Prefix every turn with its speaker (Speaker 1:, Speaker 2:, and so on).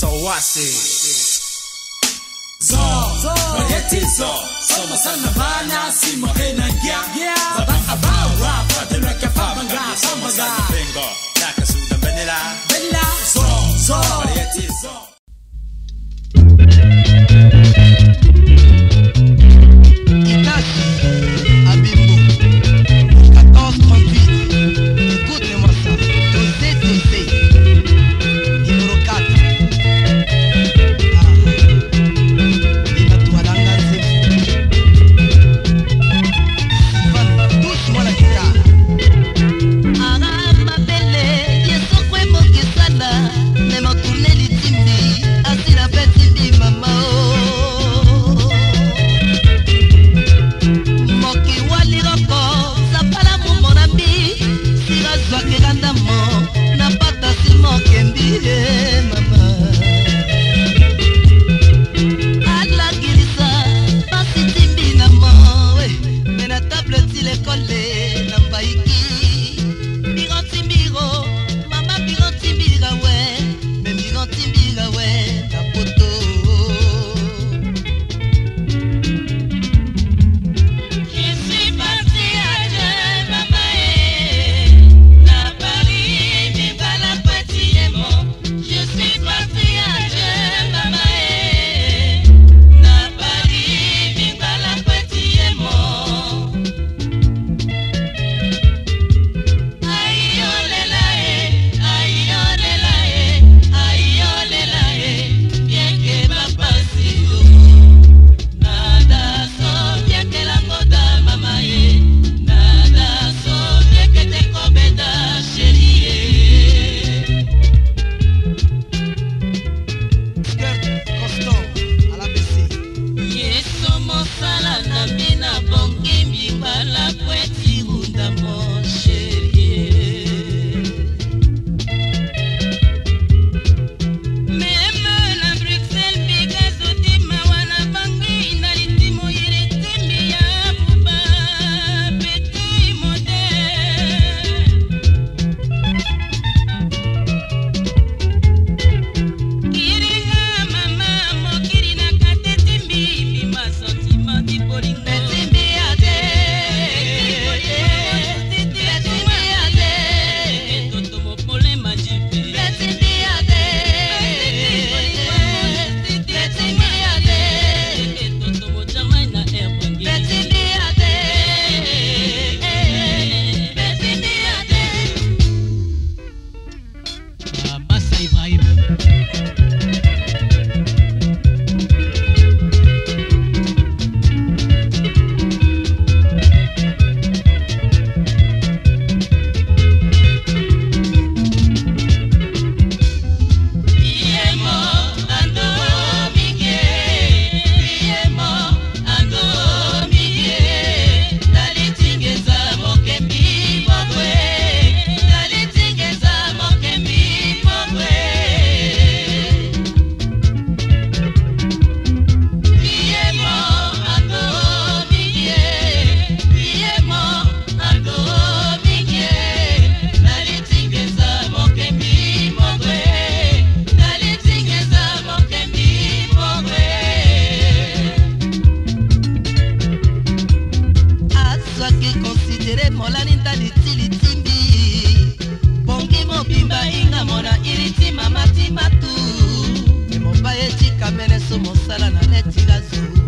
Speaker 1: So I say Zo. Wanyetizo
Speaker 2: Soma sana bana Simo enangia Zaba abawa Patelo kefaba Nga Soma za Bengo suda benela. Benela. Zo Zo. Wanyetizo
Speaker 3: Mama osala na neti ya